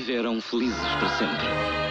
viverão felizes para sempre.